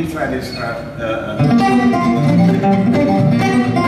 B flat is uh, uh, uh.